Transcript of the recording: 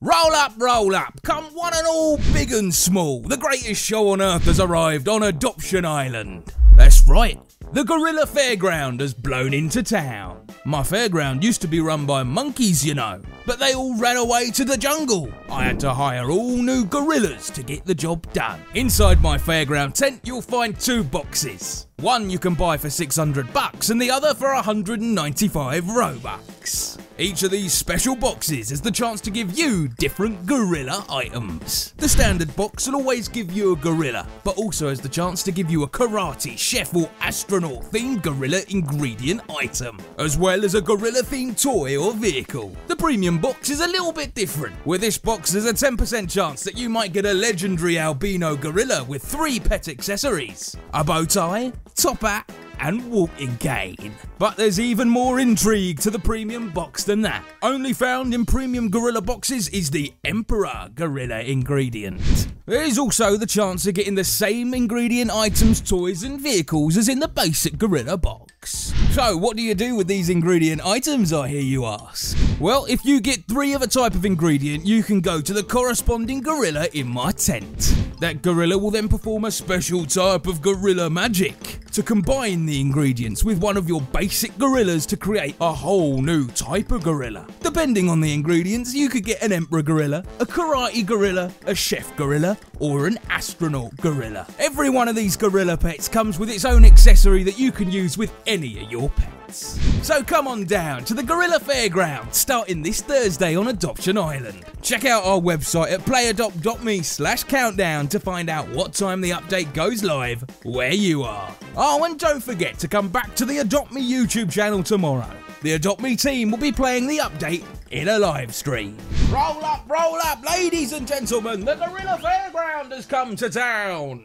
Roll up, roll up, come one and all, big and small. The greatest show on earth has arrived on Adoption Island. That's right, the Gorilla Fairground has blown into town. My fairground used to be run by monkeys, you know, but they all ran away to the jungle. I had to hire all new gorillas to get the job done. Inside my fairground tent, you'll find two boxes. One you can buy for 600 bucks and the other for 195 Robux. Each of these special boxes is the chance to give you different gorilla items. The standard box will always give you a gorilla, but also has the chance to give you a karate, chef or astronaut themed gorilla ingredient item, as well as a gorilla themed toy or vehicle. The premium box is a little bit different. With this box there's a 10% chance that you might get a legendary albino gorilla with three pet accessories, a bow tie, top hat, and walking cane. But there's even more intrigue to the premium box than that. Only found in premium gorilla boxes is the Emperor gorilla ingredient. There is also the chance of getting the same ingredient items, toys, and vehicles as in the basic gorilla box. So, what do you do with these ingredient items, I hear you ask? Well, if you get three of a type of ingredient, you can go to the corresponding gorilla in my tent. That gorilla will then perform a special type of gorilla magic to combine the ingredients with one of your basic gorillas to create a whole new type of gorilla. Depending on the ingredients, you could get an emperor gorilla, a karate gorilla, a chef gorilla, or an astronaut gorilla. Every one of these gorilla pets comes with its own accessory that you can use with any of your pets. So come on down to the Gorilla Fairground starting this Thursday on Adoption Island. Check out our website at playadopt.me slash countdown to find out what time the update goes live where you are. Oh, and don't forget to come back to the Adopt Me YouTube channel tomorrow. The Adopt Me team will be playing the update in a live stream. Roll up, roll up, ladies and gentlemen, the Gorilla Fairground has come to town.